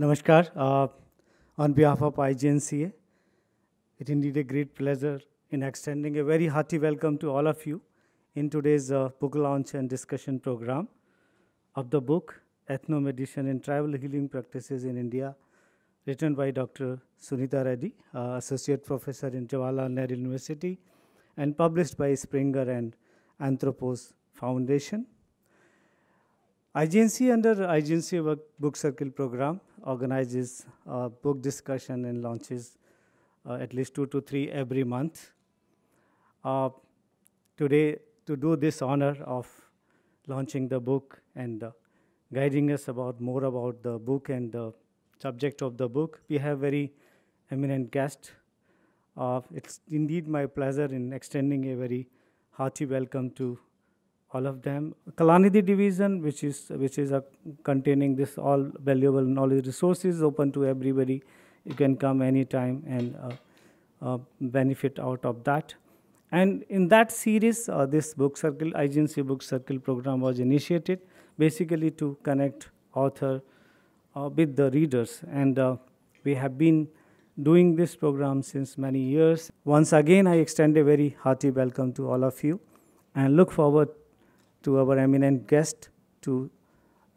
Namaskar. Uh, on behalf of IGNCA, it indeed a great pleasure in extending a very hearty welcome to all of you in today's uh, book launch and discussion program of the book Ethnomedicine and Tribal Healing Practices in India, written by Dr. Sunita Reddy, uh, Associate Professor in Jawaharlal Nehru University, and published by Springer and Anthropos Foundation. IGNC under IGNC Book Circle program organizes uh, book discussion and launches uh, at least two to three every month. Uh, today, to do this honor of launching the book and uh, guiding us about more about the book and the subject of the book, we have very eminent guest. Uh, it's indeed my pleasure in extending a very hearty welcome to all of them. Kalanidhi division, which is which is a, containing this all valuable knowledge resources open to everybody. You can come anytime and uh, uh, benefit out of that. And in that series, uh, this book circle, IGNC book circle program was initiated, basically to connect author uh, with the readers. And uh, we have been doing this program since many years. Once again, I extend a very hearty welcome to all of you and look forward to our eminent guest to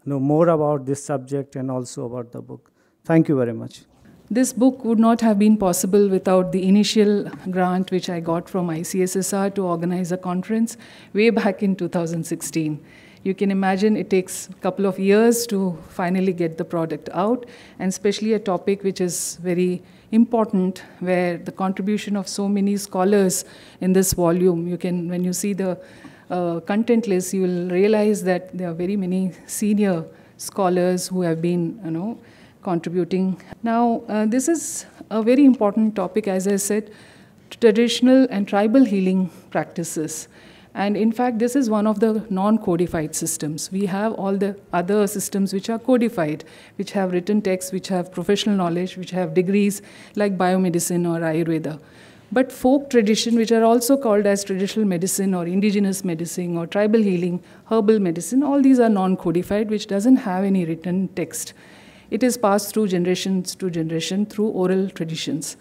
know more about this subject and also about the book. Thank you very much. This book would not have been possible without the initial grant which I got from ICSSR to organize a conference way back in 2016. You can imagine it takes a couple of years to finally get the product out, and especially a topic which is very important, where the contribution of so many scholars in this volume, you can, when you see the uh, content list, you will realize that there are very many senior scholars who have been, you know, contributing. Now, uh, this is a very important topic, as I said, traditional and tribal healing practices. And in fact, this is one of the non-codified systems. We have all the other systems which are codified, which have written texts, which have professional knowledge, which have degrees like biomedicine or Ayurveda. But folk tradition, which are also called as traditional medicine or indigenous medicine or tribal healing, herbal medicine, all these are non-codified, which doesn't have any written text. It is passed through generations to generation through oral traditions.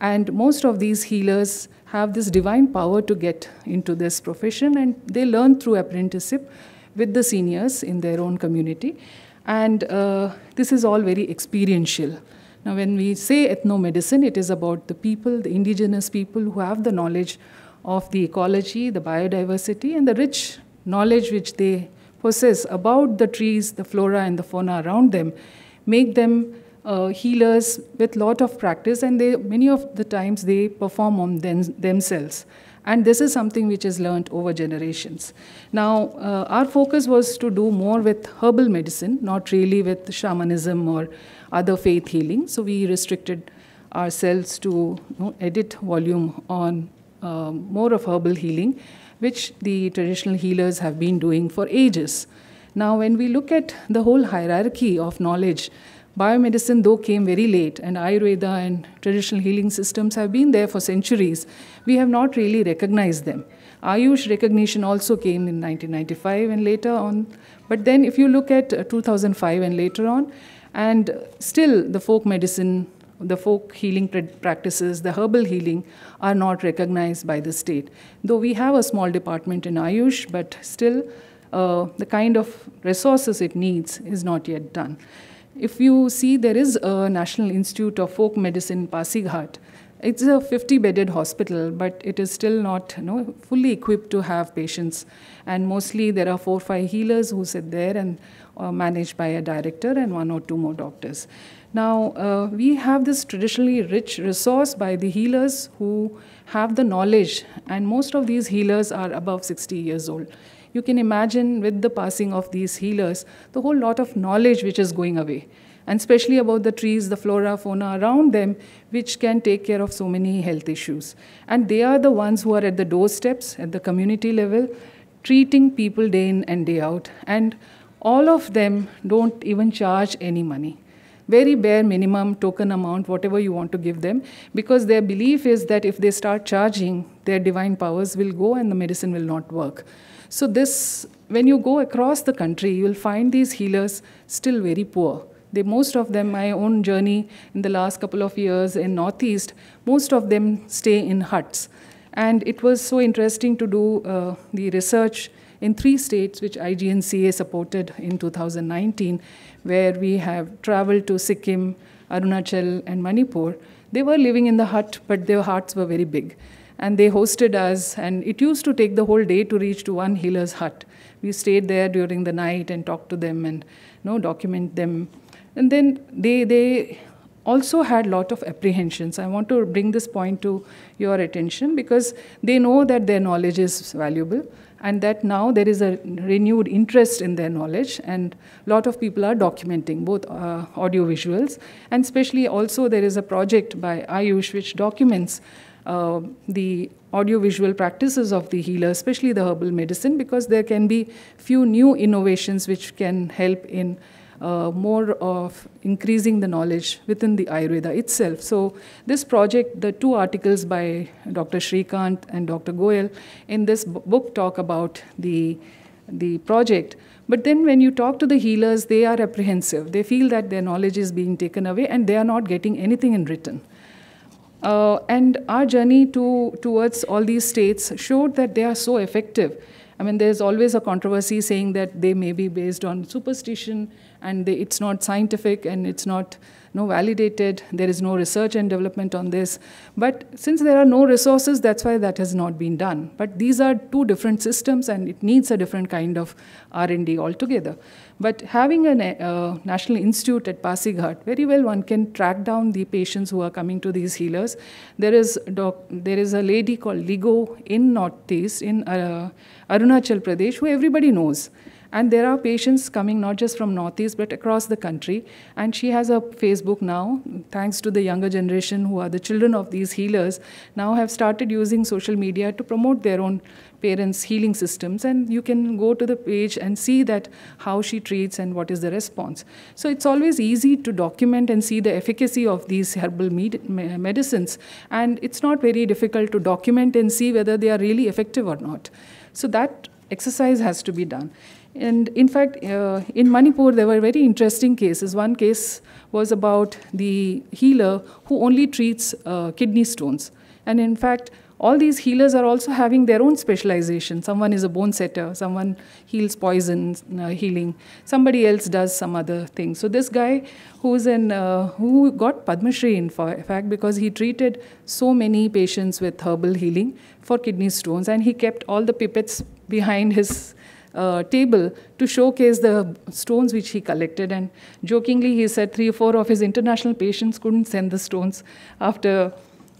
And most of these healers have this divine power to get into this profession, and they learn through apprenticeship with the seniors in their own community. And uh, this is all very experiential. Now, when we say ethnomedicine, it is about the people, the indigenous people who have the knowledge of the ecology, the biodiversity, and the rich knowledge which they possess about the trees, the flora, and the fauna around them, make them uh, healers with lot of practice, and they many of the times they perform on them, themselves. And this is something which is learned over generations. Now, uh, our focus was to do more with herbal medicine, not really with shamanism or other faith healing. So we restricted ourselves to you know, edit volume on uh, more of herbal healing, which the traditional healers have been doing for ages. Now, when we look at the whole hierarchy of knowledge, biomedicine, though, came very late, and Ayurveda and traditional healing systems have been there for centuries. We have not really recognized them. Ayush recognition also came in 1995 and later on. But then, if you look at uh, 2005 and later on, and still, the folk medicine, the folk healing practices, the herbal healing are not recognized by the state. Though we have a small department in Ayush, but still, uh, the kind of resources it needs is not yet done. If you see, there is a National Institute of Folk Medicine, Pasighat. It's a 50-bedded hospital, but it is still not you know, fully equipped to have patients. And mostly there are four or five healers who sit there and uh, managed by a director and one or two more doctors. Now, uh, we have this traditionally rich resource by the healers who have the knowledge, and most of these healers are above 60 years old. You can imagine with the passing of these healers, the whole lot of knowledge which is going away, and especially about the trees, the flora, fauna around them, which can take care of so many health issues. And they are the ones who are at the doorsteps, at the community level, treating people day in and day out. And all of them don't even charge any money. Very bare minimum token amount, whatever you want to give them, because their belief is that if they start charging, their divine powers will go and the medicine will not work. So this, when you go across the country, you will find these healers still very poor. They, most of them, my own journey in the last couple of years in Northeast, most of them stay in huts. And it was so interesting to do uh, the research in three states which IGNCA supported in 2019, where we have traveled to Sikkim, Arunachal, and Manipur. They were living in the hut, but their hearts were very big. And they hosted us, and it used to take the whole day to reach to one healer's hut. We stayed there during the night and talked to them and you know, document them. And then they, they also had a lot of apprehensions. I want to bring this point to your attention because they know that their knowledge is valuable and that now there is a renewed interest in their knowledge and a lot of people are documenting both uh, audio visuals and especially also there is a project by ayush which documents uh, the audiovisual practices of the healer especially the herbal medicine because there can be few new innovations which can help in more of increasing the knowledge within the Ayurveda itself. So this project, the two articles by Dr. Shrikant and Dr. Goyal in this book talk about the, the project. But then when you talk to the healers, they are apprehensive. They feel that their knowledge is being taken away and they are not getting anything in written. Uh, and our journey to, towards all these states showed that they are so effective. I mean, there's always a controversy saying that they may be based on superstition and they, it's not scientific and it's not no validated. There is no research and development on this. But since there are no resources, that's why that has not been done. But these are two different systems, and it needs a different kind of R&D altogether. But having a uh, national institute at Pasighat, very well one can track down the patients who are coming to these healers. There is, there is a lady called Ligo in Northeast, in uh, Arunachal Pradesh, who everybody knows. And there are patients coming not just from Northeast, but across the country. And she has a Facebook now, thanks to the younger generation who are the children of these healers, now have started using social media to promote their own parents' healing systems. And you can go to the page and see that how she treats and what is the response. So it's always easy to document and see the efficacy of these herbal med medicines. And it's not very difficult to document and see whether they are really effective or not. So that exercise has to be done. And in fact, uh, in Manipur, there were very interesting cases. One case was about the healer who only treats uh, kidney stones. And in fact, all these healers are also having their own specialization. Someone is a bone setter, someone heals poison uh, healing, somebody else does some other thing. So this guy who's in, uh, who got Padma Shri in fact because he treated so many patients with herbal healing for kidney stones and he kept all the pipettes behind his uh, table to showcase the stones which he collected. And jokingly, he said three or four of his international patients couldn't send the stones after,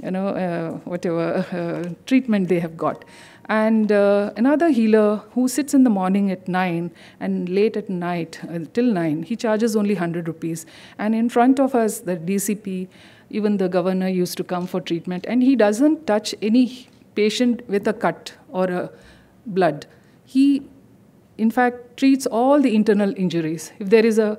you know, uh, whatever uh, treatment they have got. And uh, another healer who sits in the morning at 9 and late at night uh, till 9, he charges only 100 rupees. And in front of us, the DCP, even the governor used to come for treatment. And he doesn't touch any patient with a cut or a blood. He in fact, treats all the internal injuries. If there is a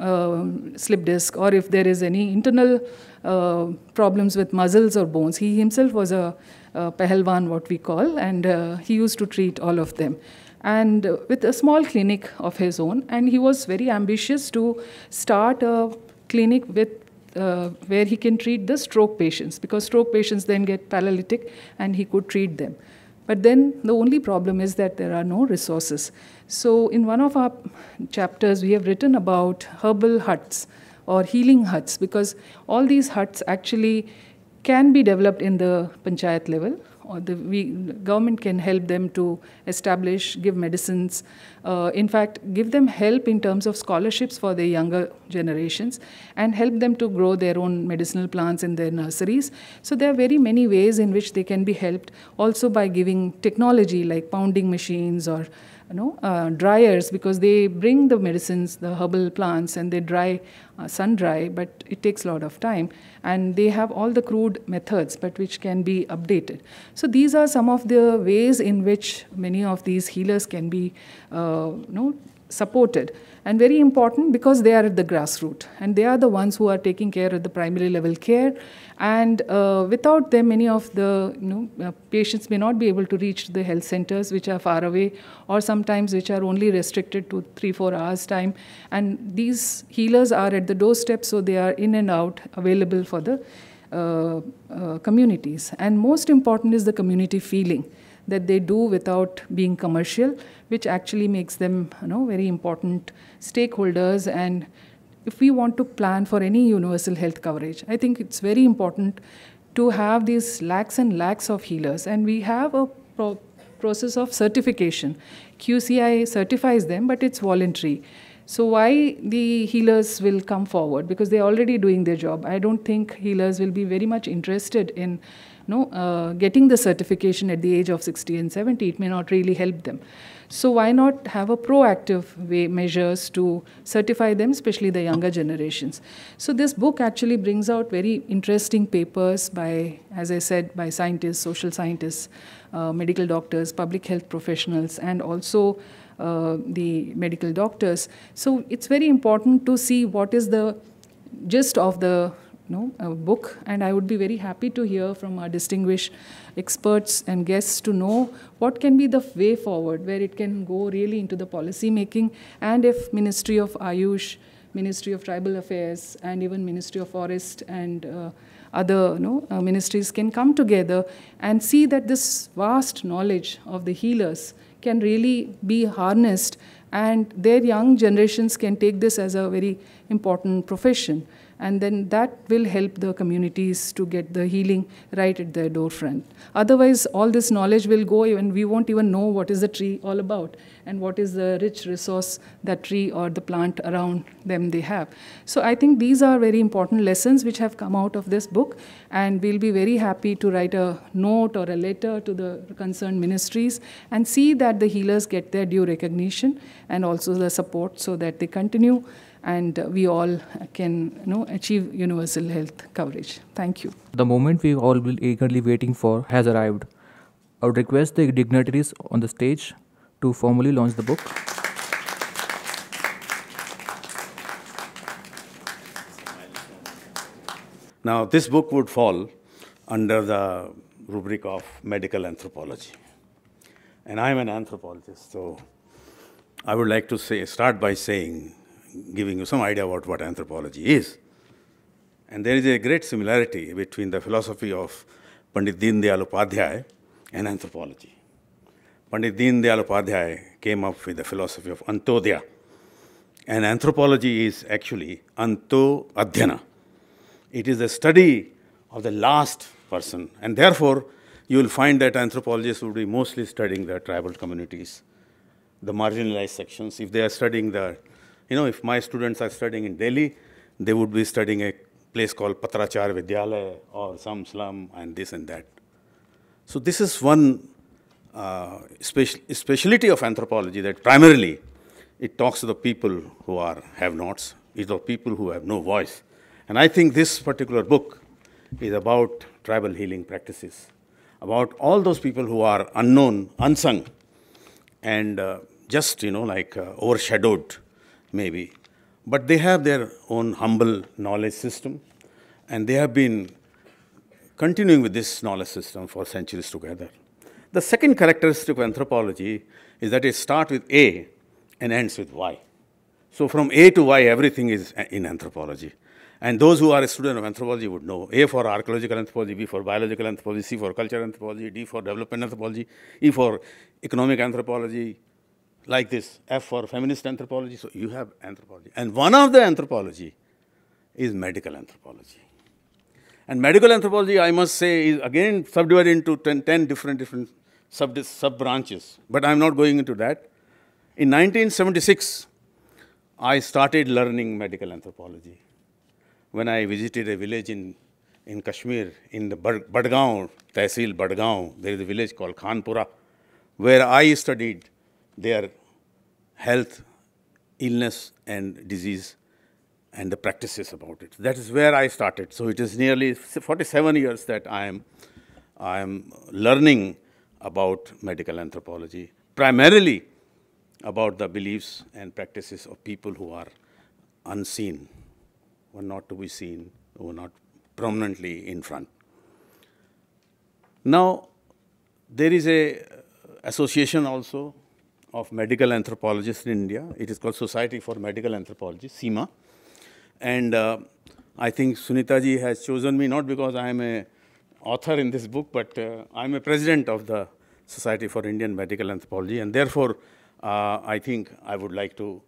uh, slip disc or if there is any internal uh, problems with muscles or bones, he himself was a, a pahalwan, what we call, and uh, he used to treat all of them. And with a small clinic of his own, and he was very ambitious to start a clinic with uh, where he can treat the stroke patients because stroke patients then get paralytic and he could treat them. But then the only problem is that there are no resources. So, in one of our chapters, we have written about herbal huts or healing huts because all these huts actually can be developed in the panchayat level or the we, government can help them to establish, give medicines, uh, in fact, give them help in terms of scholarships for the younger generations and help them to grow their own medicinal plants in their nurseries. So there are very many ways in which they can be helped also by giving technology like pounding machines or you know, uh, dryers because they bring the medicines, the herbal plants, and they dry, uh, sun dry, but it takes a lot of time. And they have all the crude methods, but which can be updated. So these are some of the ways in which many of these healers can be, uh, you know, supported. And very important because they are at the grassroots and they are the ones who are taking care of the primary level care. And uh, without them, many of the you know, uh, patients may not be able to reach the health centers which are far away or sometimes which are only restricted to three, four hours time. And these healers are at the doorstep, so they are in and out available for the uh, uh, communities. And most important is the community feeling that they do without being commercial, which actually makes them you know, very important stakeholders. And if we want to plan for any universal health coverage, I think it's very important to have these lakhs and lakhs of healers. And we have a pro process of certification. QCI certifies them, but it's voluntary. So why the healers will come forward? Because they're already doing their job. I don't think healers will be very much interested in no, uh, getting the certification at the age of 60 and 70. It may not really help them. So why not have a proactive way measures to certify them, especially the younger generations? So this book actually brings out very interesting papers by, as I said, by scientists, social scientists, uh, medical doctors, public health professionals, and also uh, the medical doctors. So it's very important to see what is the gist of the know, book, and I would be very happy to hear from our distinguished experts and guests to know what can be the way forward, where it can go really into the policy making, and if Ministry of Ayush, Ministry of Tribal Affairs, and even Ministry of Forest and uh, other you know, uh, ministries can come together and see that this vast knowledge of the healers can really be harnessed and their young generations can take this as a very important profession and then that will help the communities to get the healing right at their door front. Otherwise, all this knowledge will go and we won't even know what is the tree all about and what is the rich resource that tree or the plant around them they have. So I think these are very important lessons which have come out of this book and we'll be very happy to write a note or a letter to the concerned ministries and see that the healers get their due recognition and also the support so that they continue and we all can you know, achieve universal health coverage. Thank you. The moment we all been eagerly waiting for has arrived. I would request the dignitaries on the stage to formally launch the book. Now, this book would fall under the rubric of medical anthropology. And I'm an anthropologist, so I would like to say, start by saying giving you some idea about what anthropology is. And there is a great similarity between the philosophy of Pandit Deen Upadhyay and anthropology. Pandit Deen Upadhyay came up with the philosophy of Antyodaya. And anthropology is actually Anto Adhyana. It is the study of the last person. And therefore, you will find that anthropologists would be mostly studying the tribal communities, the marginalized sections. If they are studying the you know, if my students are studying in Delhi, they would be studying a place called Patrachar Vidyalaya or some slum and this and that. So this is one uh, special, speciality of anthropology that primarily it talks to the people who are have-nots, is the people who have no voice. And I think this particular book is about tribal healing practices, about all those people who are unknown, unsung, and uh, just, you know, like uh, overshadowed maybe. But they have their own humble knowledge system, and they have been continuing with this knowledge system for centuries together. The second characteristic of anthropology is that it starts with A and ends with Y. So from A to Y, everything is in anthropology. And those who are a student of anthropology would know A for archaeological anthropology, B for biological anthropology, C for cultural anthropology, D for development anthropology, E for economic anthropology, like this, F for feminist anthropology, so you have anthropology. And one of the anthropology is medical anthropology. And medical anthropology, I must say, is again subdivided into 10, 10 different, different sub, sub branches. But I'm not going into that. In 1976, I started learning medical anthropology. When I visited a village in, in Kashmir, in the Badgaon, Tehsil Badgaon, there is a village called Khanpura, where I studied their health, illness, and disease, and the practices about it. That is where I started. So it is nearly 47 years that I am, I am learning about medical anthropology. Primarily, about the beliefs and practices of people who are unseen, who are not to be seen, who are not prominently in front. Now, there is a uh, association also of medical anthropologists in India. It is called Society for Medical Anthropology, SIMA. And uh, I think Sunita ji has chosen me not because I am a author in this book, but uh, I am a president of the Society for Indian Medical Anthropology, and therefore uh, I think I would like to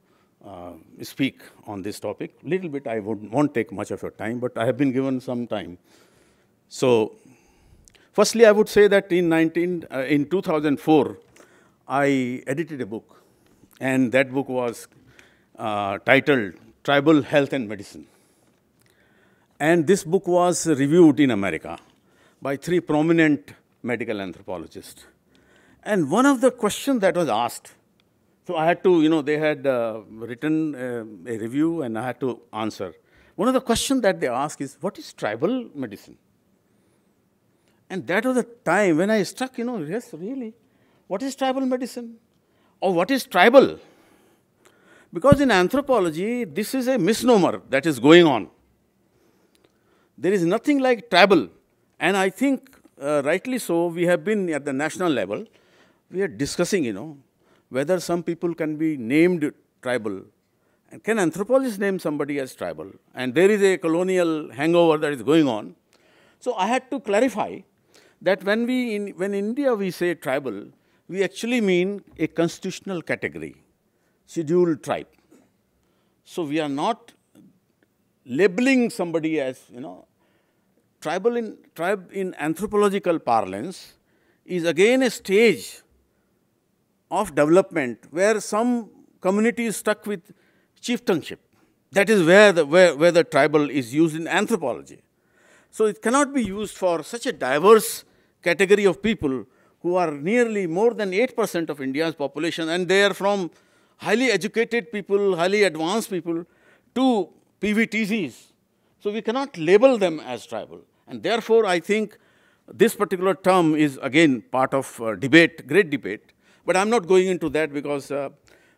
uh, speak on this topic. Little bit, I would, won't take much of your time, but I have been given some time. So, firstly, I would say that in 19, uh, in 2004, I edited a book, and that book was uh, titled Tribal Health and Medicine. And this book was reviewed in America by three prominent medical anthropologists. And one of the questions that was asked, so I had to, you know, they had uh, written uh, a review and I had to answer. One of the questions that they asked is, what is tribal medicine? And that was the time when I struck, you know, yes, really, what is tribal medicine? Or what is tribal? Because in anthropology, this is a misnomer that is going on. There is nothing like tribal. And I think, uh, rightly so, we have been at the national level, we are discussing, you know, whether some people can be named tribal. And can anthropologists name somebody as tribal? And there is a colonial hangover that is going on. So I had to clarify that when we, in, when in India we say tribal, we actually mean a constitutional category, scheduled tribe. So we are not labeling somebody as, you know, tribal in, tribe in anthropological parlance is again a stage of development where some community is stuck with chieftainship. That is where the, where, where the tribal is used in anthropology. So it cannot be used for such a diverse category of people who are nearly more than 8% of India's population, and they are from highly educated people, highly advanced people, to PVTGs. So we cannot label them as tribal. And therefore, I think this particular term is again part of uh, debate, great debate. But I'm not going into that because uh,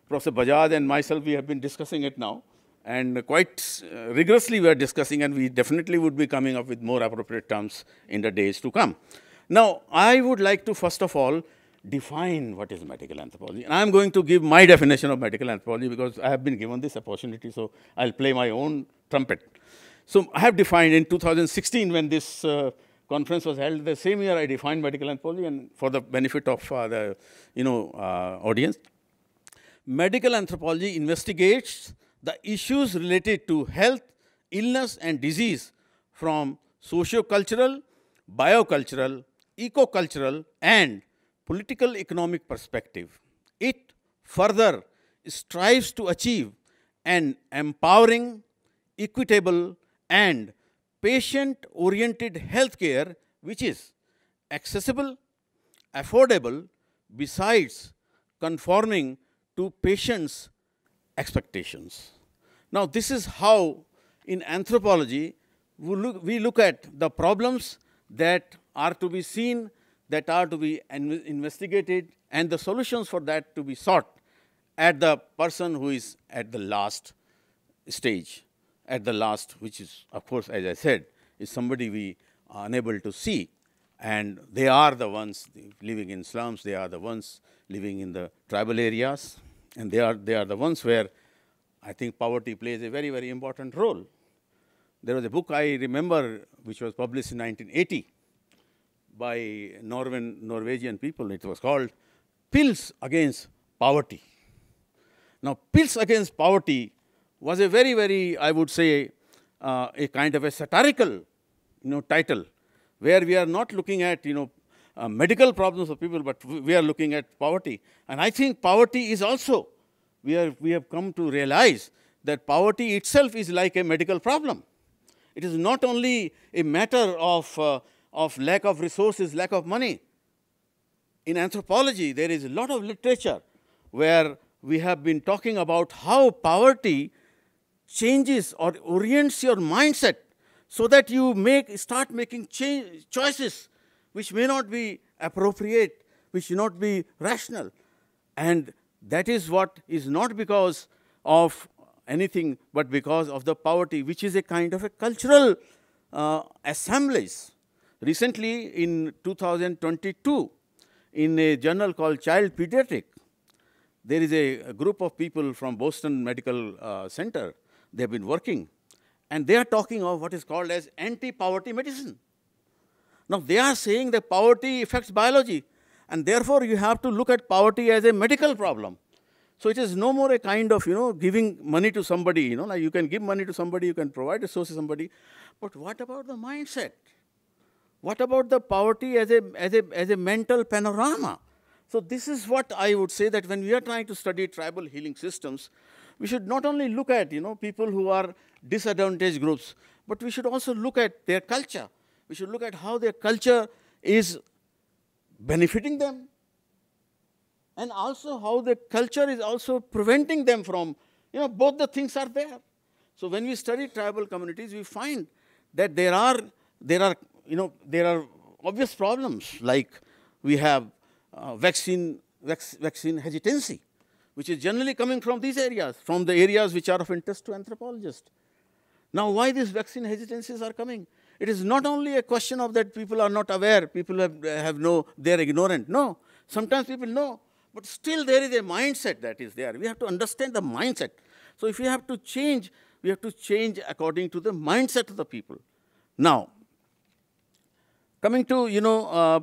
Professor Bajaj and myself, we have been discussing it now. And quite uh, rigorously we are discussing, and we definitely would be coming up with more appropriate terms in the days to come. Now, I would like to first of all define what is medical anthropology. And I'm going to give my definition of medical anthropology because I have been given this opportunity, so I'll play my own trumpet. So I have defined in 2016 when this uh, conference was held, the same year I defined medical anthropology and for the benefit of uh, the you know, uh, audience. Medical anthropology investigates the issues related to health, illness and disease from socio-cultural, biocultural, eco-cultural and political economic perspective. It further strives to achieve an empowering, equitable and patient-oriented healthcare which is accessible, affordable, besides conforming to patients' expectations. Now, this is how in anthropology we look, we look at the problems that are to be seen, that are to be investigated, and the solutions for that to be sought at the person who is at the last stage, at the last, which is, of course, as I said, is somebody we are unable to see. And they are the ones living in slums, they are the ones living in the tribal areas, and they are, they are the ones where I think poverty plays a very, very important role. There was a book I remember which was published in 1980 by Norway, Norwegian people. It was called Pills Against Poverty. Now, Pills Against Poverty was a very, very, I would say, uh, a kind of a satirical, you know, title, where we are not looking at, you know, uh, medical problems of people, but we are looking at poverty. And I think poverty is also, we, are, we have come to realize that poverty itself is like a medical problem. It is not only a matter of, uh, of lack of resources, lack of money. In anthropology, there is a lot of literature where we have been talking about how poverty changes or orients your mindset so that you make, start making choices which may not be appropriate, which may not be rational. And that is what is not because of anything but because of the poverty, which is a kind of a cultural uh, assemblage. Recently, in 2022, in a journal called Child Pediatric, there is a, a group of people from Boston Medical uh, Center. They have been working, and they are talking of what is called as anti-poverty medicine. Now, they are saying that poverty affects biology, and therefore you have to look at poverty as a medical problem. So it is no more a kind of, you know, giving money to somebody, you know, like you can give money to somebody, you can provide a source to somebody. But what about the mindset? What about the poverty as a, as a, as a mental panorama? So this is what I would say that when we are trying to study tribal healing systems, we should not only look at, you know, people who are disadvantaged groups, but we should also look at their culture. We should look at how their culture is benefiting them, and also how the culture is also preventing them from, you know, both the things are there. So when we study tribal communities, we find that there are, there are, you know, there are obvious problems like we have uh, vaccine, vac vaccine hesitancy, which is generally coming from these areas, from the areas which are of interest to anthropologists. Now, why these vaccine hesitancies are coming? It is not only a question of that people are not aware, people have, have no, they're ignorant. No, sometimes people know, but still there is a mindset that is there. We have to understand the mindset. So if we have to change, we have to change according to the mindset of the people. Now, coming to, you know, uh,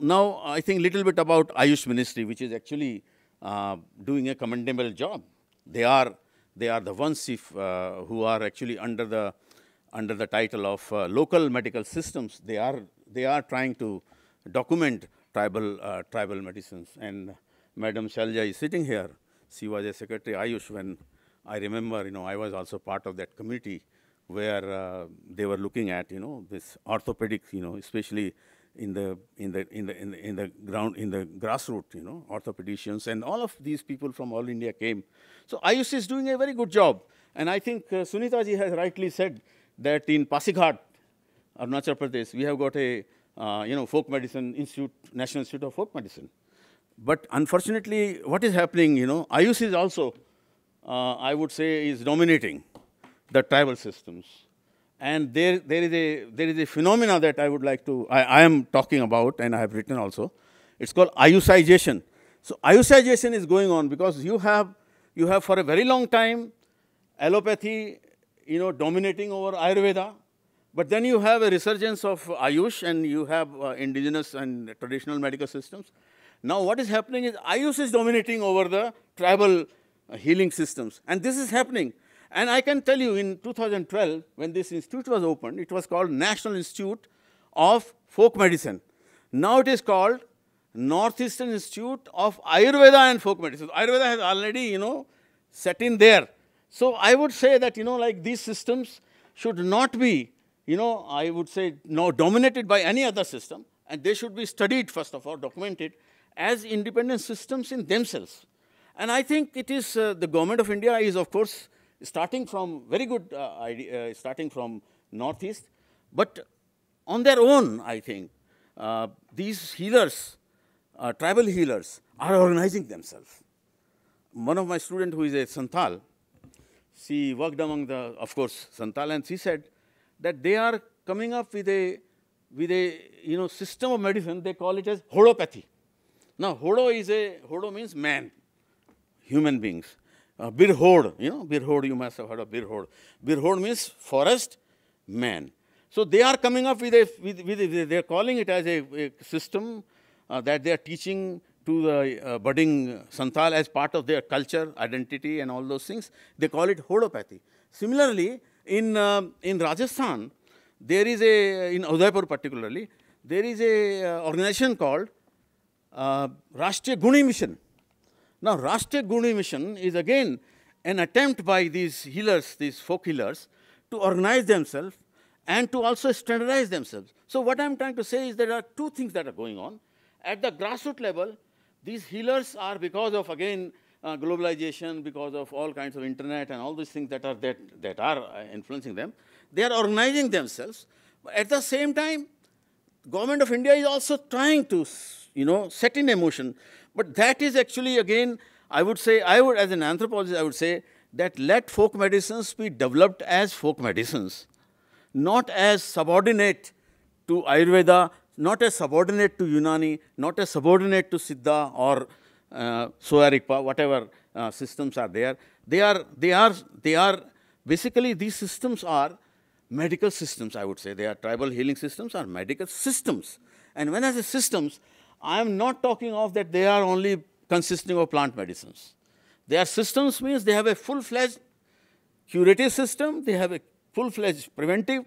now I think a little bit about Ayush Ministry, which is actually uh, doing a commendable job. They are, they are the ones if, uh, who are actually under the, under the title of uh, local medical systems. They are, they are trying to document tribal, uh, tribal medicines. And Madam Shalja is sitting here. She was a secretary Ayush when I remember, you know, I was also part of that committee where uh, they were looking at, you know, this orthopedic, you know, especially in the in the in the in the, in the ground in the grassroots, you know, orthopedicians and all of these people from all India came. So Ayush is doing a very good job, and I think uh, Sunita ji has rightly said that in Pasighat, Arunachal Pradesh, we have got a uh, you know folk medicine institute, National Institute of Folk Medicine. But unfortunately, what is happening, you know, Ayush is also, uh, I would say, is dominating the tribal systems. And there, there, is a, there is a phenomena that I would like to, I, I am talking about and I have written also. It's called Ayushization. So Ayushization is going on because you have, you have for a very long time allopathy, you know, dominating over Ayurveda. But then you have a resurgence of Ayush and you have uh, indigenous and traditional medical systems. Now what is happening is Ayush is dominating over the tribal uh, healing systems. And this is happening. And I can tell you in 2012, when this institute was opened, it was called National Institute of Folk Medicine. Now it is called Northeastern Institute of Ayurveda and Folk Medicine. Ayurveda has already, you know, set in there. So I would say that, you know, like these systems should not be, you know, I would say, no, dominated by any other system. And they should be studied, first of all, documented, as independent systems in themselves. And I think it is uh, the government of India is, of course, starting from very good uh, idea, uh, starting from northeast, but on their own, I think, uh, these healers, tribal healers, are organizing themselves. One of my students who is a Santal, she worked among the, of course, Santal, and she said that they are coming up with a, with a you know, system of medicine, they call it as hodopathy. Now, hodo is a, hodo means man, human beings. Uh, birhod, you know, birhod, you must have heard of birhod. Birhod means forest man. So they are coming up with a, with, with they are calling it as a, a system uh, that they are teaching to the uh, budding Santal as part of their culture, identity, and all those things. They call it hodopathy. Similarly, in, uh, in Rajasthan, there is a, in Udaipur particularly, there is a uh, organization called uh, Rashtriya Guni Mission. Now, Rashtriya Guni Mission is again an attempt by these healers, these folk healers, to organize themselves and to also standardize themselves. So what I'm trying to say is there are two things that are going on. At the grassroots level, these healers are because of, again, uh, globalization, because of all kinds of internet and all these things that are, that, that are uh, influencing them. They are organizing themselves. But at the same time, government of India is also trying to you know, set in emotion. But that is actually, again, I would say, I would, as an anthropologist, I would say that let folk medicines be developed as folk medicines, not as subordinate to Ayurveda, not as subordinate to Unani, not as subordinate to Siddha or uh, Sowa-Rigpa, whatever uh, systems are there. They are, they are, they are, basically these systems are medical systems, I would say. They are tribal healing systems or medical systems. And when I say systems, I am not talking of that they are only consisting of plant medicines. They are systems means they have a full-fledged curative system, they have a full-fledged preventive,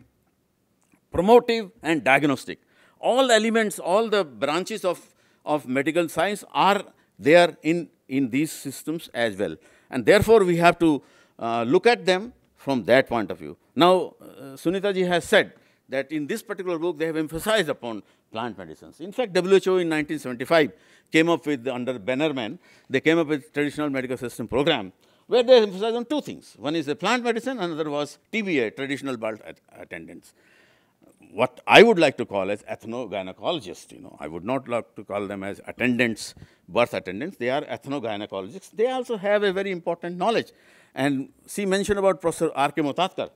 promotive and diagnostic. All elements, all the branches of, of medical science are there in, in these systems as well. And therefore, we have to uh, look at them from that point of view. Now, uh, Sunita ji has said that in this particular book, they have emphasized upon plant medicines. In fact, WHO in 1975 came up with, under Bannerman, they came up with traditional medical system program, where they emphasized on two things. One is the plant medicine, another was TBA, traditional birth attendants. What I would like to call as ethnogynecologists, you know, I would not like to call them as attendants, birth attendants. They are ethnogynecologists. They also have a very important knowledge. And she mentioned about Professor R.K. Mutatkar.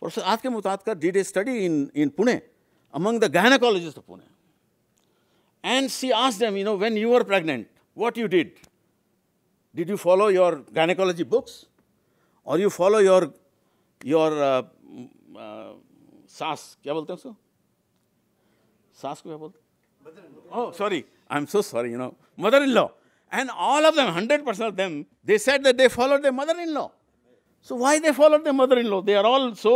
Professor R.K. Mutatkar did a study in, in Pune among the gynecologists of Pune. And she asked them, you know, when you were pregnant, what you did? Did you follow your gynecology books? Or you follow your, your uh, uh, सास क्या बोलते हैं उसको सास को क्या बोलते oh sorry i'm so sorry you know mother-in-law and all of them 100% of them they said that they followed their mother-in-law so why they followed their mother-in-law they are all so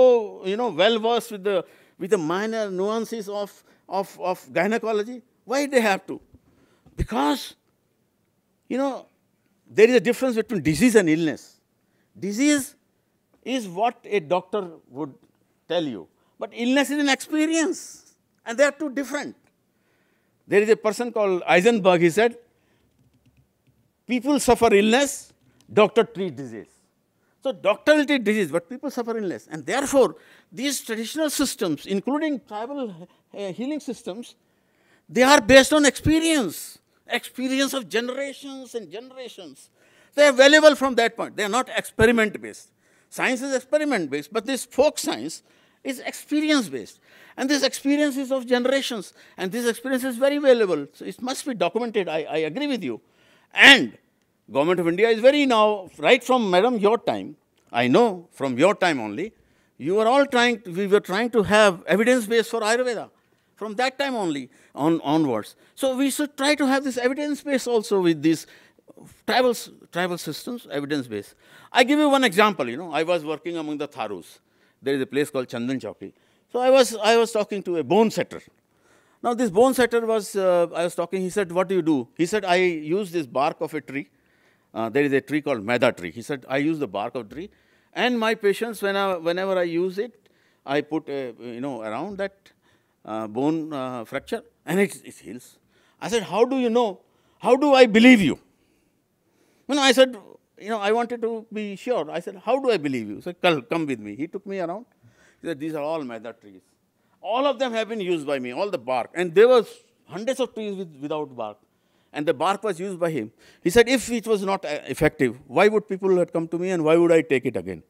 you know well versed with the with the minor nuances of of, of gynecology why they have to? Because, you know, there is a difference between disease and illness. Disease is what a doctor would tell you, but illness is an experience, and they are two different. There is a person called Eisenberg, he said, people suffer illness, doctor treat disease. So doctor will treat disease, but people suffer illness. And therefore, these traditional systems, including tribal uh, healing systems, they are based on experience, experience of generations and generations. They are valuable from that point. They are not experiment based. Science is experiment based, but this folk science is experience based. And this experience is of generations, and this experience is very valuable. So it must be documented. I, I agree with you. And government of India is very now, right from madam your time, I know from your time only, you were all trying, to, we were trying to have evidence base for Ayurveda from that time only on, onwards. So we should try to have this evidence base also with these tribal, tribal systems, evidence base. I give you one example, you know, I was working among the Tharus. There is a place called Chandan Chowki. So I was, I was talking to a bone setter. Now this bone setter was, uh, I was talking, he said, what do you do? He said, I use this bark of a tree. Uh, there is a tree called Maida tree. He said, I use the bark of tree. And my patients, when I, whenever I use it, I put, a, you know, around that bone uh, fracture and it, it heals. I said, how do you know? How do I believe you? You know, I said, you know, I wanted to be sure. I said, how do I believe you? He said, come come with me. He took me around. He said, these are all Maida trees. All of them have been used by me, all the bark. And there was hundreds of trees with, without bark. And the bark was used by him. He said, if it was not uh, effective, why would people have come to me and why would I take it again?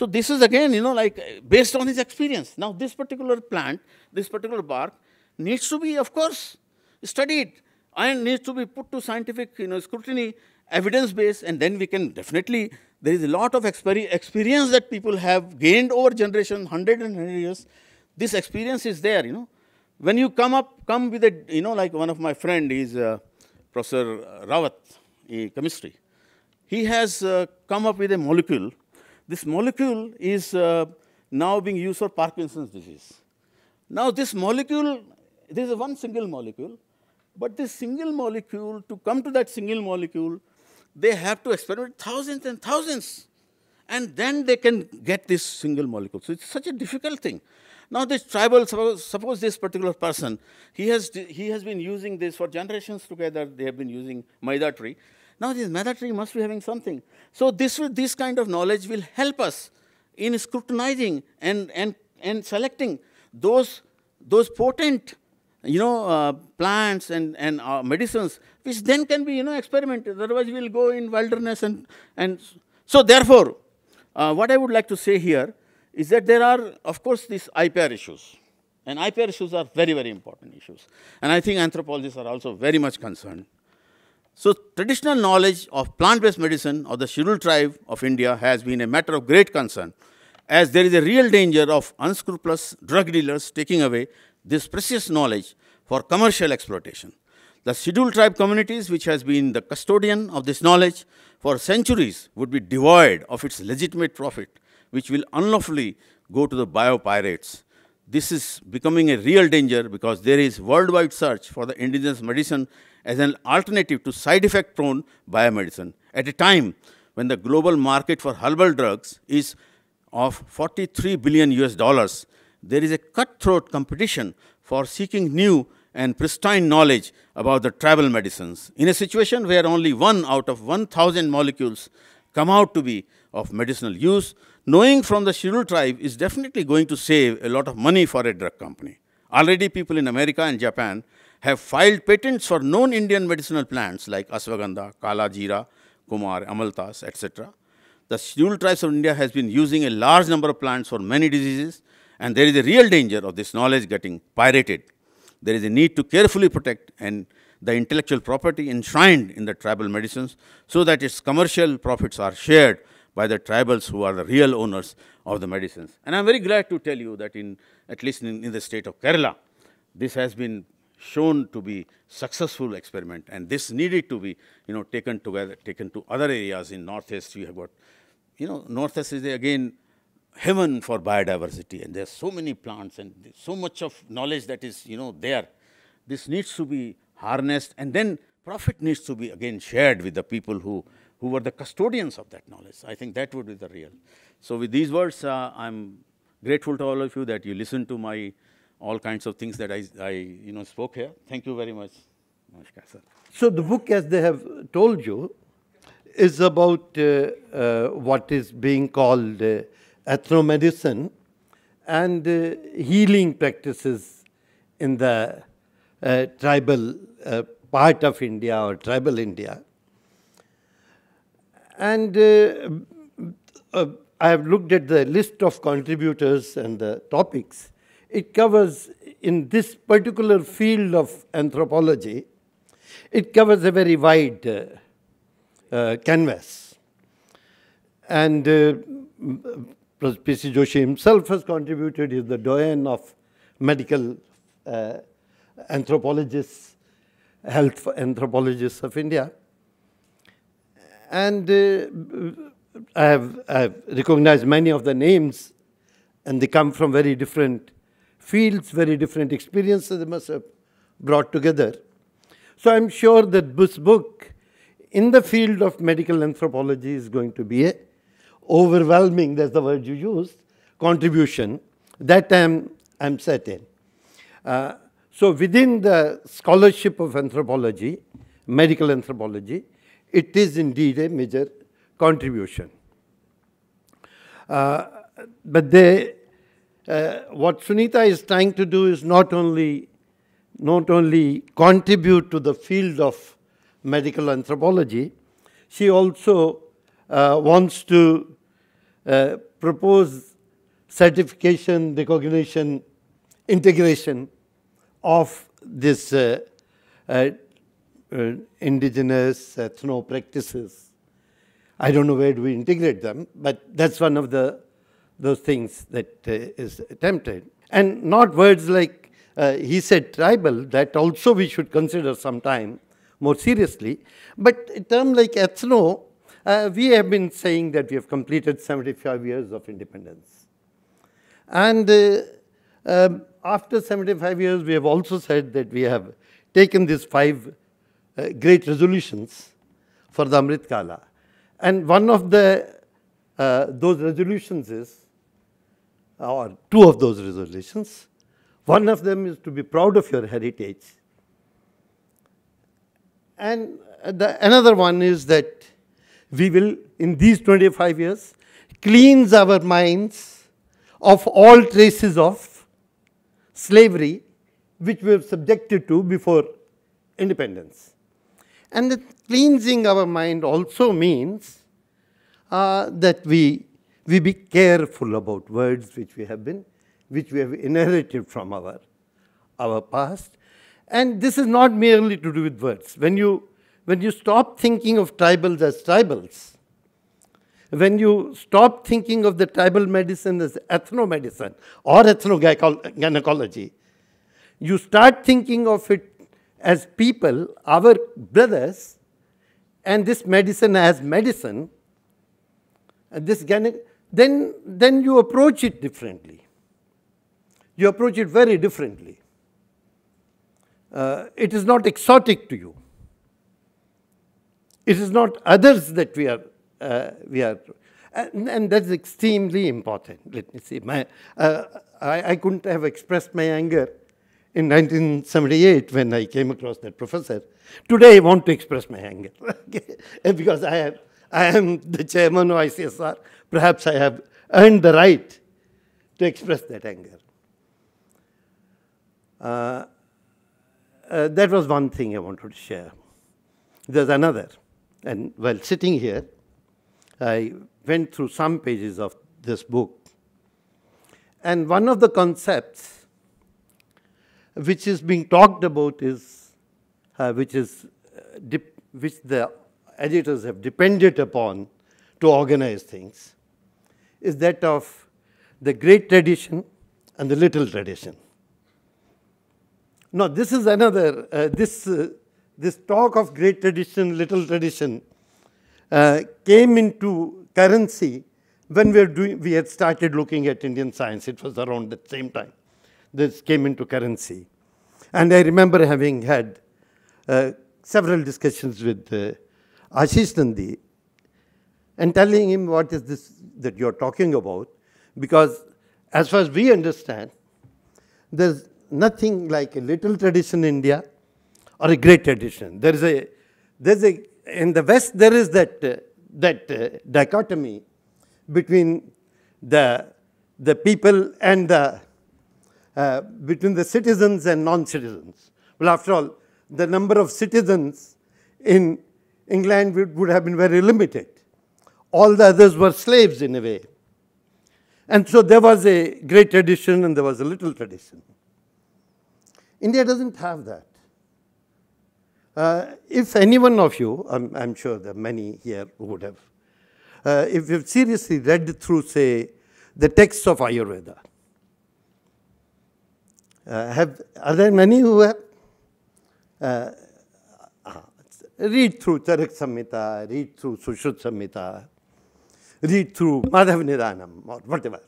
So this is again, you know, like based on his experience. Now this particular plant, this particular bark needs to be, of course, studied and needs to be put to scientific, you know, scrutiny, evidence-based, and then we can definitely, there is a lot of experience that people have gained over generation, hundred and hundred years. This experience is there, you know. When you come up, come with a, you know, like one of my friend is uh, Professor Rawat, in chemistry. He has uh, come up with a molecule this molecule is uh, now being used for Parkinson's disease. Now this molecule, this is one single molecule, but this single molecule, to come to that single molecule, they have to experiment thousands and thousands. And then they can get this single molecule. So it's such a difficult thing. Now this tribal, suppose, suppose this particular person, he has, he has been using this for generations together, they have been using Maida tree. Now this Maida tree must be having something. So this, will, this kind of knowledge will help us in scrutinizing and, and, and selecting those, those potent you know, uh, plants and, and uh, medicines, which then can be, you know, experimented. Otherwise, we'll go in wilderness and, and so therefore, uh, what I would like to say here is that there are, of course, these IPR issues. And IPR issues are very, very important issues. And I think anthropologists are also very much concerned. So traditional knowledge of plant-based medicine of the scheduled tribe of India has been a matter of great concern as there is a real danger of unscrupulous drug dealers taking away this precious knowledge for commercial exploitation. The scheduled tribe communities, which has been the custodian of this knowledge for centuries, would be devoid of its legitimate profit, which will unlawfully go to the biopirates. This is becoming a real danger because there is worldwide search for the indigenous medicine as an alternative to side effect prone biomedicine at a time when the global market for herbal drugs is of 43 billion US dollars there is a cutthroat competition for seeking new and pristine knowledge about the tribal medicines. In a situation where only one out of 1,000 molecules come out to be of medicinal use, knowing from the scheduled tribe is definitely going to save a lot of money for a drug company. Already people in America and Japan have filed patents for known Indian medicinal plants like ashwagandha, kala jeera, kumar, amaltas, etc. The scheduled tribes of India has been using a large number of plants for many diseases and there is a real danger of this knowledge getting pirated. There is a need to carefully protect and the intellectual property enshrined in the tribal medicines so that its commercial profits are shared by the tribals who are the real owners of the medicines. And I'm very glad to tell you that in, at least in, in the state of Kerala, this has been shown to be successful experiment and this needed to be you know taken together taken to other areas in northeast. You have got you know northeast is again heaven for biodiversity and there's so many plants and so much of knowledge that is you know there. This needs to be harnessed and then profit needs to be again shared with the people who who were the custodians of that knowledge. I think that would be the real. So with these words uh, i'm grateful to all of you that you listened to my all kinds of things that i, I you know spoke here thank you very much so the book as they have told you is about uh, uh, what is being called uh, ethnomedicine and uh, healing practices in the uh, tribal uh, part of India or tribal India. And I have looked at the list of contributors and the topics. It covers, in this particular field of anthropology, it covers a very wide uh, canvas. And P.C. Joshi himself has contributed. He's the doyen of medical uh, anthropologists, health anthropologists of India. And uh, I, have, I have recognized many of the names, and they come from very different fields, very different experiences they must have brought together. So I'm sure that this book, in the field of medical anthropology, is going to be a overwhelming, that's the word you used, contribution, that I'm, I'm certain. Uh, so within the scholarship of anthropology, medical anthropology, it is indeed a major contribution. Uh, but they, uh, what Sunita is trying to do is not only, not only contribute to the field of medical anthropology, she also uh, wants to uh, propose certification, recognition, integration of this uh, uh, uh, indigenous ethno practices. I don't know where do we integrate them, but that's one of the those things that uh, is attempted. And not words like uh, he said tribal, that also we should consider sometime more seriously. But a term like ethno uh, we have been saying that we have completed 75 years of independence. And uh, um, after 75 years, we have also said that we have taken these five uh, great resolutions for the Amrit Kala. And one of the uh, those resolutions is, or two of those resolutions, one of them is to be proud of your heritage. And the, another one is that we will, in these 25 years, cleanse our minds of all traces of slavery which we were subjected to before independence. And the cleansing our mind also means uh, that we, we be careful about words which we have been, which we have inherited from our, our past. And this is not merely to do with words. When you, when you stop thinking of tribals as tribals, when you stop thinking of the tribal medicine as ethnomedicine or ethnogynecology, you start thinking of it as people, our brothers, and this medicine as medicine, and this then, then you approach it differently. You approach it very differently. Uh, it is not exotic to you. It is not others that we are uh, we are, and, and, that's extremely important. Let me see. My, uh, I, I couldn't have expressed my anger in 1978 when I came across that professor. Today I want to express my anger because I, have, I am the chairman of ICSSR. Perhaps I have earned the right to express that anger. Uh, uh, that was one thing I wanted to share. There's another. And while sitting here, I went through some pages of this book. And one of the concepts which is being talked about is, uh, which is, uh, which the editors have depended upon to organize things, is that of the great tradition and the little tradition. Now, this is another, uh, this, uh, this talk of great tradition, little tradition uh, came into currency when we, were doing, we had started looking at Indian science. It was around the same time. This came into currency. And I remember having had uh, several discussions with uh, Ashis Nandy and telling him what is this that you're talking about. Because as far as we understand, there's nothing like a little tradition in India or a great tradition. There is a, there's a in the West, there is that, uh, that uh, dichotomy between the, the people and the, uh, between the citizens and non-citizens. Well, after all, the number of citizens in England would, would have been very limited. All the others were slaves in a way. And so there was a great tradition and there was a little tradition. India doesn't have that. Uh, if any one of you, I'm, I'm, sure there are many here who would have, uh, if you've seriously read through, say, the texts of Ayurveda, uh, have, are there many who have? Uh, uh, read through Charak Samhita, read through Sushruta Samhita, read through Madhav or whatever.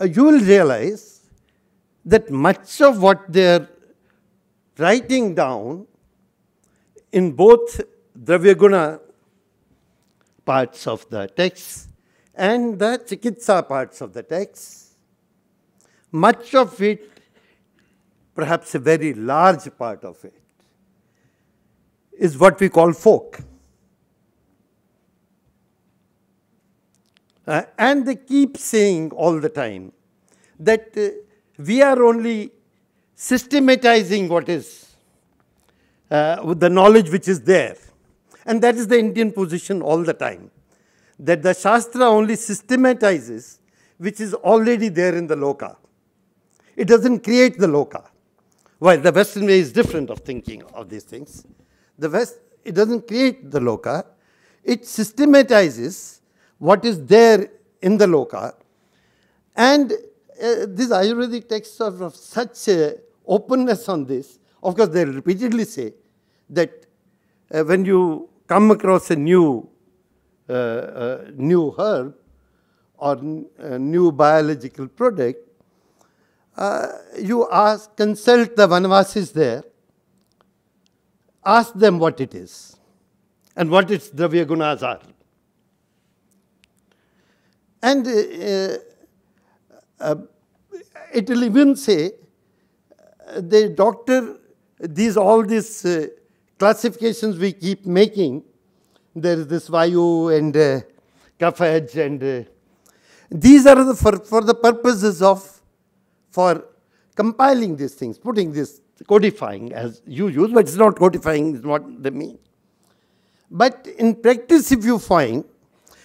Uh, you will realize that much of what they're writing down in both Dravyaguna parts of the text and the Chikitsa parts of the text, much of it, perhaps a very large part of it, is what we call folk. Uh, and they keep saying all the time that uh, we are only systematizing what is, uh, with the knowledge which is there. And that is the Indian position all the time. That the Shastra only systematizes which is already there in the loka. It doesn't create the loka. While the Western way is different of thinking of these things. The West, it doesn't create the loka. It systematizes what is there in the loka. And uh, these Ayurvedic texts are of such a openness on this. Of course, they repeatedly say that uh, when you come across a new, uh, uh, new herb or a new biological product, uh, you ask, consult the Vanavasis there, ask them what it is and what its Dravya Gunas are. And uh, uh, it will even say the doctor, these all these uh, classifications we keep making, there is this Vayu and uh, and uh, these are the, for, for the purposes of, for compiling these things, putting this, codifying as you use, but it's not codifying, is what they mean. But in practice, if you find,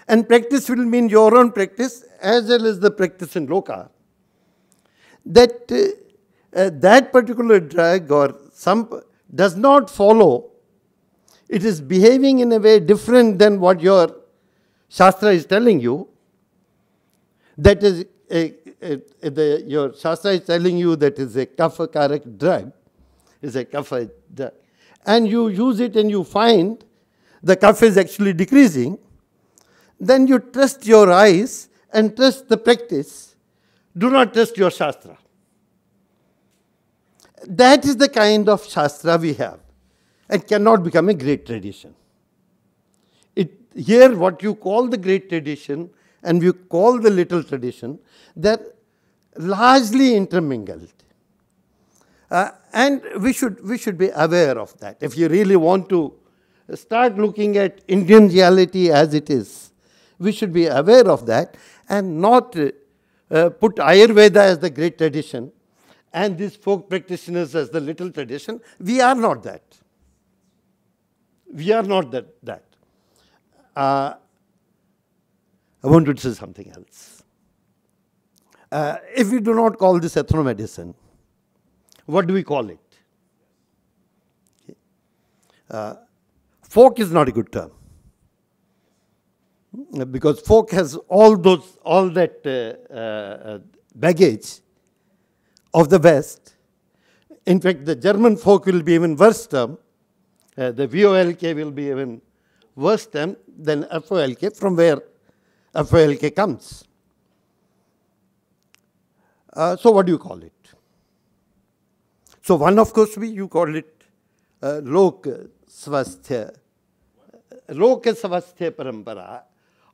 and practice will mean your own practice as well as the practice in Loka, that uh, uh, that particular drug or some does not follow, it is behaving in a way different than what your Shastra is telling you, that is a, a, a, the, your Shastra is telling you that is a kapha karak drug, is a kapha drug, and you use it and you find the cough is actually decreasing, then you trust your eyes and trust the practice. Do not trust your Shastra. That is the kind of Shastra we have and cannot become a great tradition. It, here, what you call the great tradition and we call the little tradition, they're largely intermingled. Uh, and we should, we should be aware of that. If you really want to start looking at Indian reality as it is, we should be aware of that and not uh, put Ayurveda as the great tradition and these folk practitioners as the little tradition. We are not that. We are not that. that. Uh, I want to say something else. Uh, if we do not call this ethnomedicine, what do we call it? Uh, folk is not a good term because folk has all those all that uh, uh, baggage of the West. In fact, the German folk will be even worse term. Uh, the VOLK will be even worse term than FOLK, from where FOLK comes. Uh, so, what do you call it? So, one, of course, we you call it uh, Lok Swasthya, Lok Swasthya Parampara,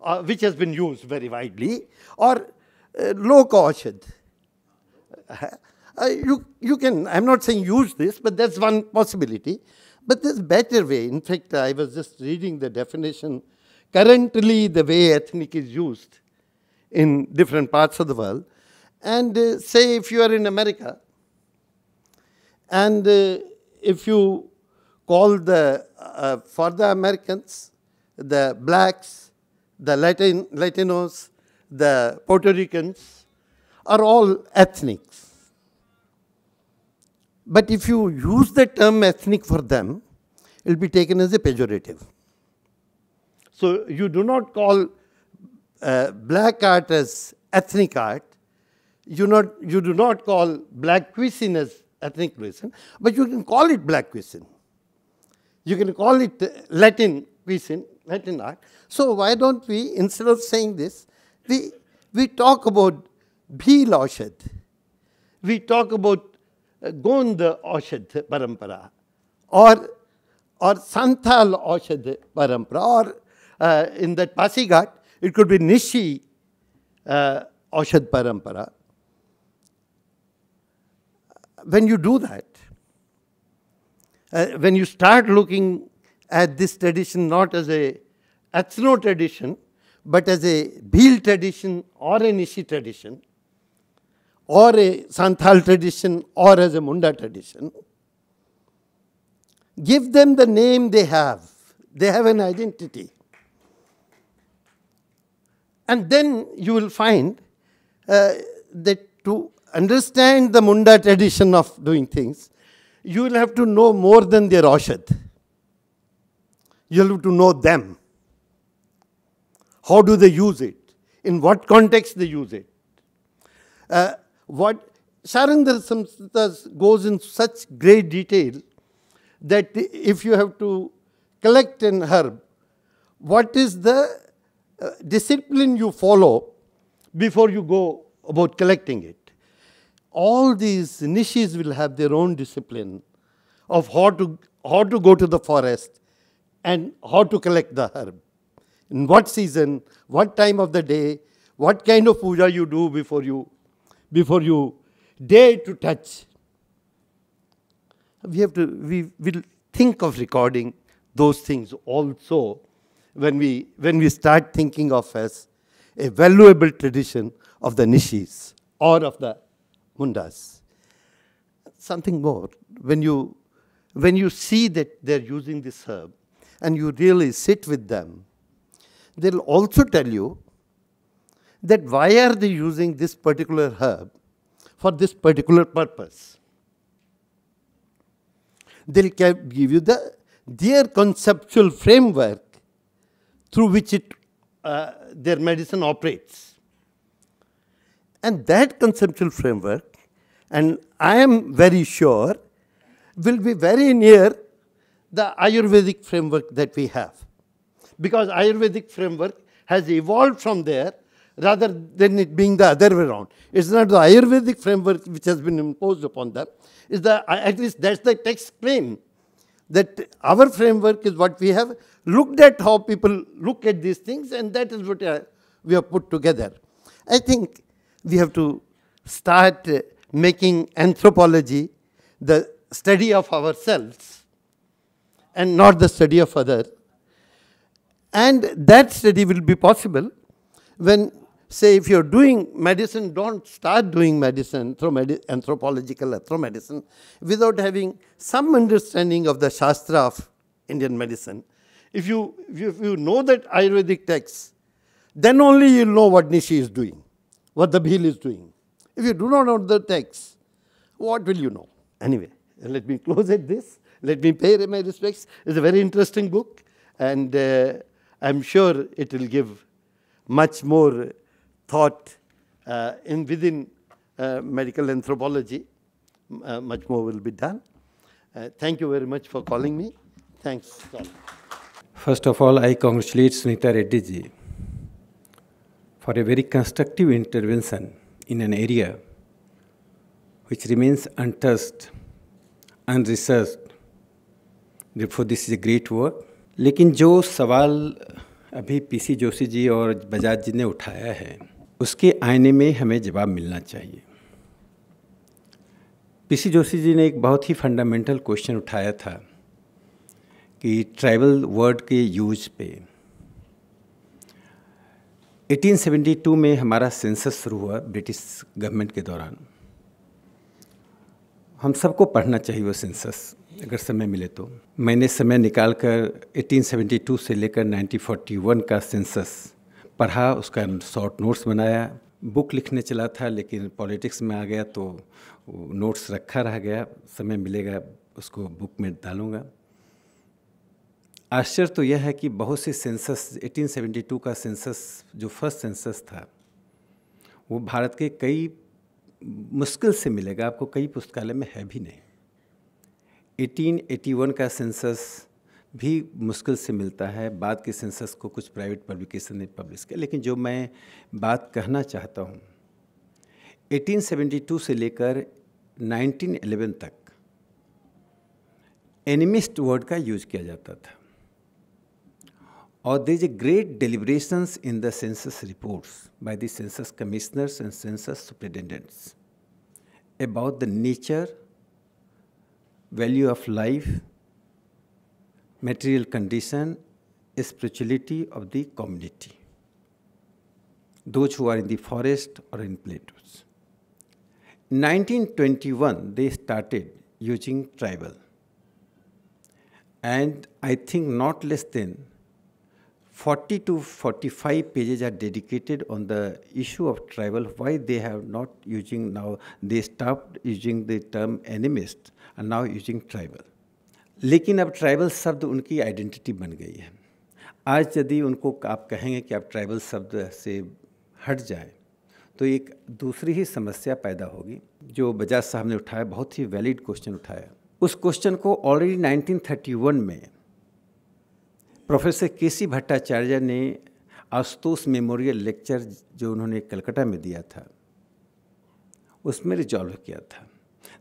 uh, which has been used very widely, or uh, Lok Aushad. Uh, you, you can, I'm not saying use this, but that's one possibility. But there's better way. In fact, I was just reading the definition. Currently, the way ethnic is used in different parts of the world. And uh, say if you are in America, and uh, if you call the, uh, for the Americans, the blacks, the Latin, Latinos, the Puerto Ricans are all ethnics. But if you use the term ethnic for them, it will be taken as a pejorative. So you do not call uh, black art as ethnic art. You, not, you do not call black cuisine as ethnic cuisine, but you can call it black cuisine. You can call it Latin cuisine, Latin art. So why don't we, instead of saying this, we, we talk about Bhil Aushad. We talk about Gond Aushad Parampara or, or Santhal Parampara or uh, in that Pasighat, it could be Nishi uh, Aushad Parampara. When you do that, uh, when you start looking at this tradition not as a ethno tradition, but as a Bhil tradition or a Nishi tradition, or a Santhal tradition or as a Munda tradition, give them the name they have. They have an identity. And then you will find uh, that to understand the Munda tradition of doing things, you will have to know more than their Aushad. You have to know them. How do they use it? In what context they use it? Uh, what Sharangdhar Samhita goes in such great detail that if you have to collect an herb, what is the uh, discipline you follow before you go about collecting it? All these nishis will have their own discipline of how to, how to go to the forest and how to collect the herb. In what season, what time of the day, what kind of puja you do before you before you dare to touch. We have to, we will think of recording those things also when we, when we start thinking of as a valuable tradition of the Nishis or of the Mundas. something more. When you, when you see that they're using this herb and you really sit with them, they'll also tell you that why are they using this particular herb for this particular purpose. They'll give you the, their conceptual framework through which it, uh, their medicine operates. And that conceptual framework, and I am very sure, will be very near the Ayurvedic framework that we have. Because Ayurvedic framework has evolved from there rather than it being the other way around. It's not the Ayurvedic framework which has been imposed upon them. It's the, at least that's the text claim that our framework is what we have looked at how people look at these things and that is what uh, we have put together. I think we have to start uh, making anthropology the study of ourselves and not the study of other. And that study will be possible when, say, if you're doing medicine, don't start doing medicine anthropological medicine without having some understanding of the Shastra of Indian medicine. If you, if you, know that Ayurvedic text, then only you'll know what Nishi is doing, what the Bhil is doing. If you do not know the text, what will you know? Anyway, let me close at this. Let me pay my respects. It's a very interesting book, and uh, I'm sure it will give much more thought uh, in within uh, medical anthropology. Uh, much more will be done. Uh, thank you very much for calling me. Thanks. First of all, I congratulate Sunita Reddy ji for a very constructive intervention in an area which remains untouched, unresearched. Therefore, this is a great work. लेकिन जो सवाल अभी PC Joshi ji और बजाज जी ने उठाया है उसके आईने में हमें जवाब मिलना चाहिए। पीसी जोशी जी ने एक बहुत ही फंडामेंटल क्वेश्चन उठाया था कि ट्राइबल वर्ड के यूज़ पे। 1872 में हमारा सेंसस शुरू हुआ ब्रिटिश गवर्नमेंट के दौरान। हम सबको पढ़ना चाहिए वो सेंसस अगर समय मिले तो। मैंने समय निकाल कर 1872 से लेकर 1941 का सेंसस पढ़ा, उसका शॉर्ट नोट्स बनाया। बुक लिखने चला था, लेकिन पॉलिटिक्स में आ गया तो नोट्स रखा रह गया। समय मिलेगा, उसको बुक में डालूँगा। आश्चर्य तो यह है कि बहुत से सेंसस 1872 का सेंसस जो फ़र्स्ट सेंसस था, वो भारत के कई मुश्किल से मिलेगा। आपको कई पुस्तकालय में है भी नहीं। 1881 का सेंसस भी मुश्किल से मिलता है। बाद के सेंसस को कुछ प्राइवेट पब्लिकेशन ने पब्लिश किया। लेकिन जो मैं बात कहना चाहता हूँ 1872 से लेकर 1911 तक एनिमिस्ट वर्ड का यूज़ किया जाता था। और there is a great deliberations in the census reports by the commissioners and census superintendents about the nature value of life, material condition, spirituality of the community, those who are in the forest or in plateaus. In 1921, they started using tribal. And I think not less than 40 to 45 pages are dedicated on the issue of tribal, why they have not using now, they stopped using the term animist and now using tribal. लेकिन अब tribal शब्द उनकी identity बन गई है। आज यदि उनको आप कहेंगे कि आप ट्राइबल शब्द से हट जाए तो एक दूसरी ही समस्या पैदा होगी, जो बजाज साहब ने उठाया, बहुत ही वैलिड क्वेश्चन उठाया। उस क्वेश्चन को ऑलरेडी 1931 में प्रोफेसर के सी भट्टाचार्य ने आशुतोष मेमोरियल लेक्चर जो उन्होंने कलकत्ता में दिया था, उसमें रिजॉल्व किया था।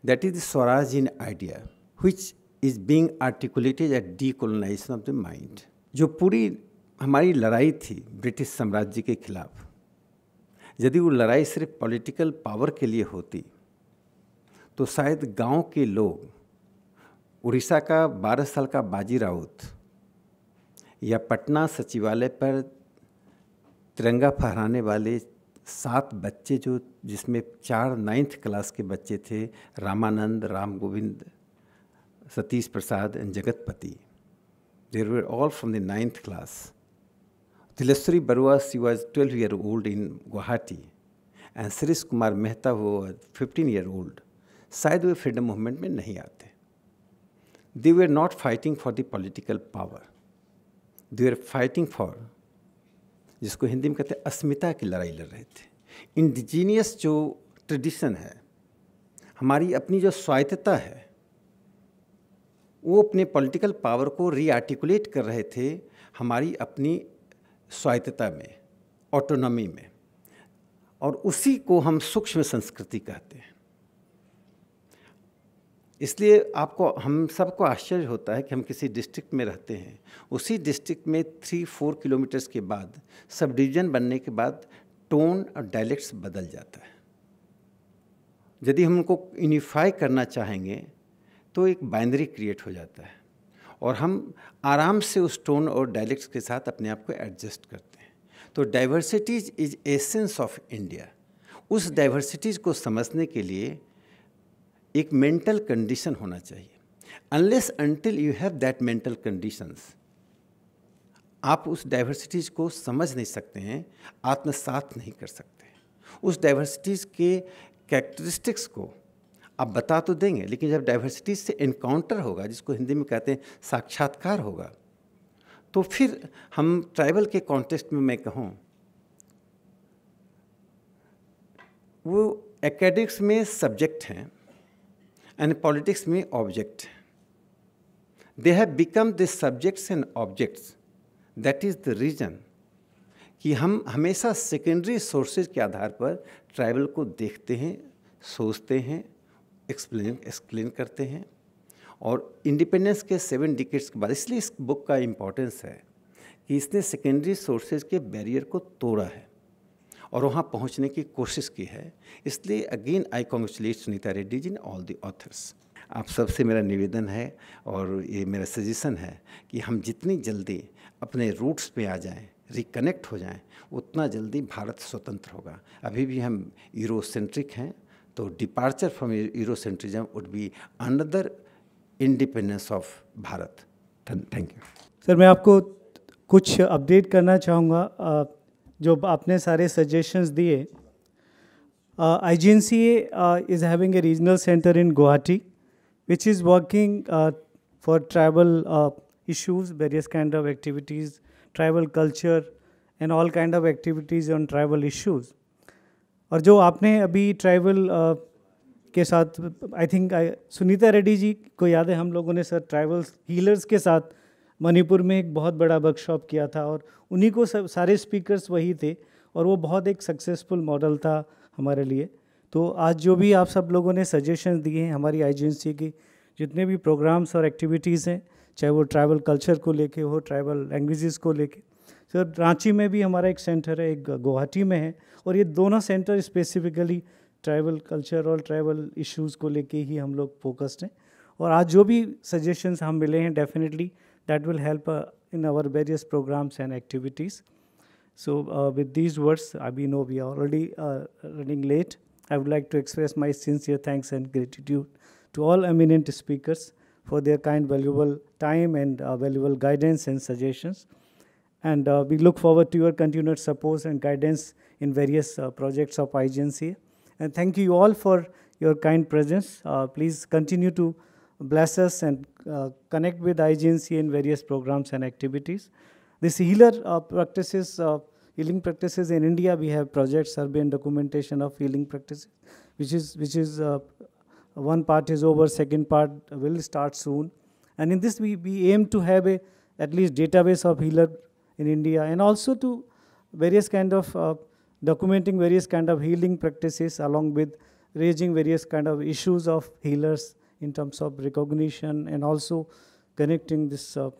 The Swaraj in idea which is being articulated at decolonization of the mind जो पूरी हमारी लड़ाई थी ब्रिटिश साम्राज्य के खिलाफ। यदि वो लड़ाई सिर्फ़ पॉलिटिकल पावर के लिए होती तो शायद गाँव के लोग, उड़ीसा का बारह साल का बाजी राउत, या पटना सचिवालय पर तिरंगा फहराने वाले सात बच्चे जो, जिसमें चार नाइन्थ क्लास के बच्चे थे, Ramanand, Ram Govind, Satish Prasad and Jagatpati. There were all from the ninth class Tileshwari Barua she was twelve year old in Guwahati and Sarish Kumar Mehta वो फिफ्टीन ईयर ओल्ड शायद वे freedom movement में नहीं आते। They were not fighting for the political power they are fighting for जिसको हिंदी में कहते हैं अस्मिता की लड़ाई लड़ रहे थे। इंडिजीनियस जो ट्रेडिशन है, हमारी अपनी जो स्वायत्तता है, वो अपने पॉलिटिकल पावर को रीआर्टिकुलेट कर रहे थे हमारी अपनी स्वायत्तता में ऑटोनॉमी में। और उसी को हम सूक्ष्म संस्कृति कहते हैं। इसलिए आपको, हम सबको आश्चर्य होता है कि हम किसी डिस्ट्रिक्ट में रहते हैं। उसी डिस्ट्रिक्ट में थ्री फोर किलोमीटर्स के बाद सब डिवीज़न बनने के बाद टोन और डायलेक्ट्स बदल जाता है। यदि हम उनको यूनिफाई करना चाहेंगे तो एक बाइंड्री क्रिएट हो जाता है। और हम आराम से उस टोन और डायलेक्ट्स के साथ अपने आप को एडजस्ट करते हैं। तो diversities is essence of India उस डाइवर्सिटीज़ को समझने के लिए एक मेंटल कंडीशन होना चाहिए। Unless until you have that mental conditions आप उस डाइवर्सिटीज़ को समझ नहीं सकते हैं, आत्मसात नहीं कर सकते। उस डाइवर्सिटीज़ के कैरेक्टरिस्टिक्स को आप बता तो देंगे, लेकिन जब डाइवर्सिटीज़ से इनकाउंटर होगा, जिसको हिंदी में कहते हैं साक्षात्कार होगा तो फिर हम ट्राइबल के कॉन्टेक्स्ट में मैं कहूँ, वो एकेडमिक्स में सब्जेक्ट हैं एंड पॉलिटिक्स में object they have become the subjects and objects that is the reason कि हम हमेशा सेकेंडरी सोर्सेज के आधार पर ट्राइबल को देखते हैं, सोचते हैं एक्सप्लेन एक्सप्लेन करते हैं और इंडिपेंडेंस के सेवन डिकेट्स के बाद, इसलिए इस बुक का इम्पोर्टेंस है कि इसने सेकेंडरी सोर्सेज के बैरियर को तोड़ा है। और वहाँ पहुँचने की कोशिश की है। इसलिए again I congratulate Sunita Reddy ji all the authors आप सबसे मेरा निवेदन है और ये मेरा सजेशन है कि हम जितनी जल्दी अपने रूट्स पे आ जाएँ रिकनेक्ट हो जाएँ, उतना जल्दी भारत स्वतंत्र होगा। अभी भी हम यूरोसेंट्रिक हैं तो departure from Eurocentrism would be another independence of Bharat. Thank you sir, मैं आपको कुछ अपडेट करना चाहूँगा। जो आपने सारे सजेशंस दिए I G N C is having a regional centre in Guwahati which is working for tribal issues various kind of activities tribal culture and all kind of activities on tribal issues और जो आपने अभी tribal uh, के साथ I think I Sunita Reddy ji को याद है हम लोगों ने सर ट्राइबल्स हीलर्स के साथ मणिपुर में एक बहुत बड़ा वर्कशॉप किया था और उन्हीं को सब, सारे स्पीकर्स वही थे और वो बहुत एक सक्सेसफुल मॉडल था हमारे लिए। तो आज जो भी आप सब लोगों ने सजेशन दिए हैं हमारी एजेंसी की, जितने भी प्रोग्राम्स और एक्टिविटीज़ हैं, चाहे वो ट्राइबल कल्चर को लेके हो ट्राइबल लैंग्वेजेस को लेके, सर, रांची में भी हमारा एक सेंटर है, एक गुवाहाटी में है और ये दोनों सेंटर स्पेसिफिकली ट्राइबल कल्चर और ट्राइबल इश्यूज़ को लेके ही हम लोग फोकस्ड हैं। और आज जो भी सजेशंस हम मिले हैं definitely that will help uh, in our various programs and activities. So uh, with these words, we know we are already uh, running late. I would like to express my sincere thanks and gratitude to all eminent speakers for their kind, valuable time and uh, valuable guidance and suggestions. And uh, we look forward to your continued support and guidance in various uh, projects of IGNC. And thank you all for your kind presence. please continue to bless us and uh, connect with IGNC in various programs and activities. This healer uh, practices, uh, healing practices in India, we have project survey and documentation of healing practices, which is, which is uh, one part is over, second part will start soon. And in this, we, we aim to have a at least database of healer in India and also to various kind of uh, documenting various kind of healing practices along with raising various kind of issues of healers in terms of recognition and also connecting this uh,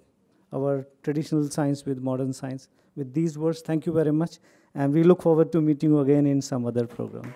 our traditional science with modern science. With these words, thank you very much, and we look forward to meeting you again in some other program.